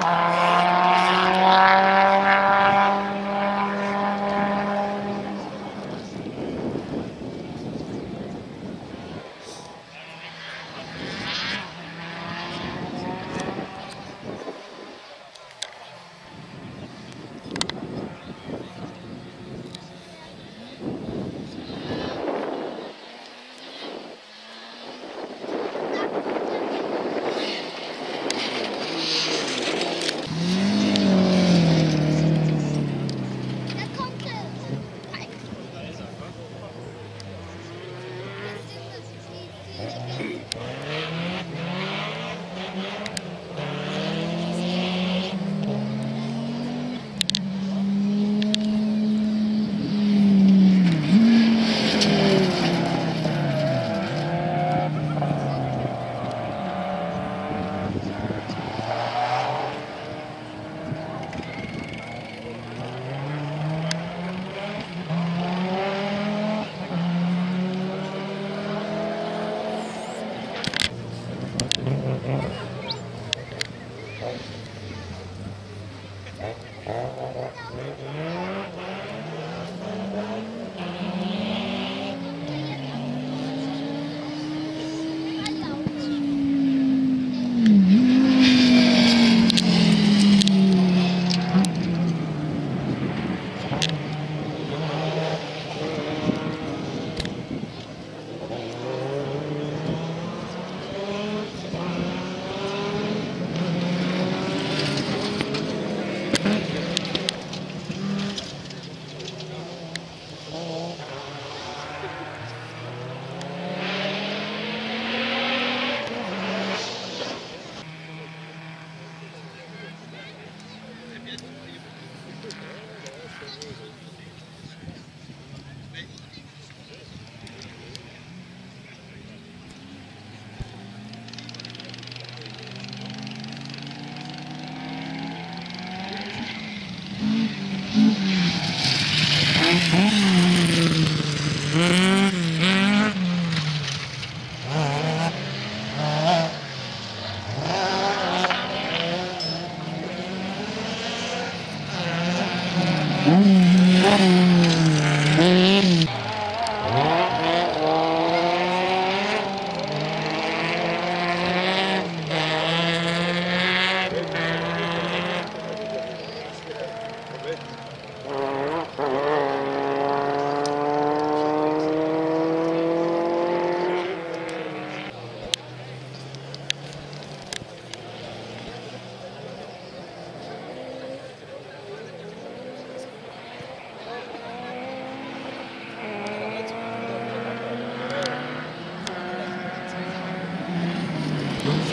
Ah. Mm-hmm.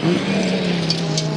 うん。